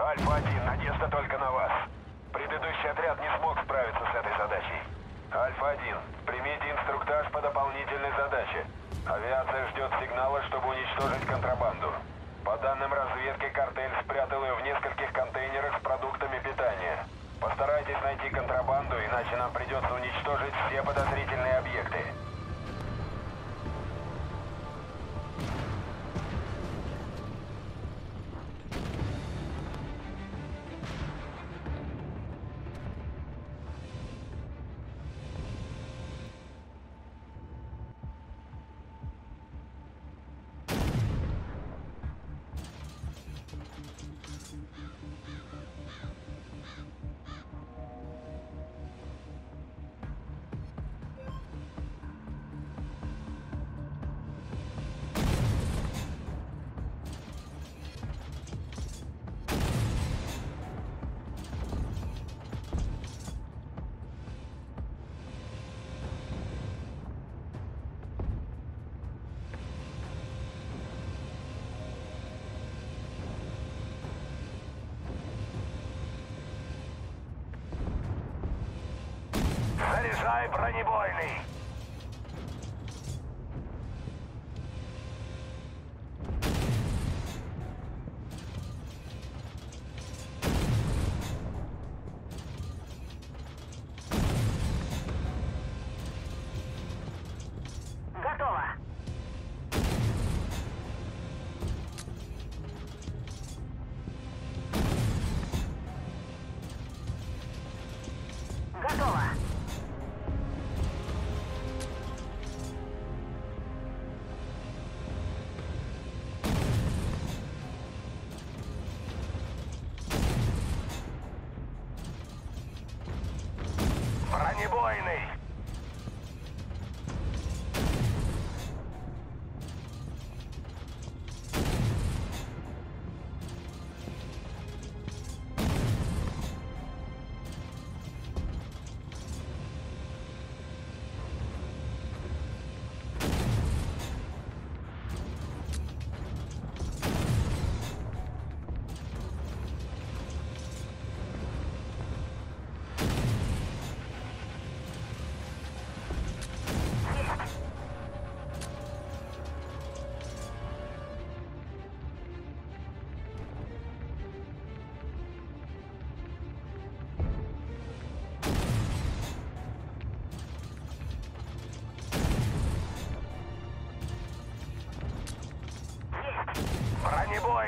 Альфа-1, надежда только на вас. Предыдущий отряд не смог справиться с этой задачей. Альфа-1, примите инструктаж по дополнительной задаче. Авиация ждет сигнала, чтобы уничтожить контрабанду. По данным разведки, картель спрятал ее в нескольких контейнерах с продуктами питания. Постарайтесь найти контрабанду, иначе нам придется уничтожить все подозрительные объекты. Заряжай бронебойный!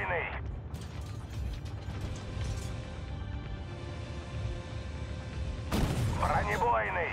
тайной. Бронебойный.